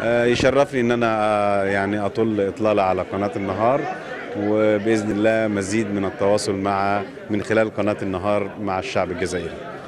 آه، يشرفني إن أنا آه، يعني أطل إطلالة على قناة النهار وبإذن الله مزيد من التواصل مع من خلال قناة النهار مع الشعب الجزائري.